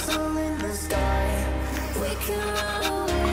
castle in the sky. We can run away.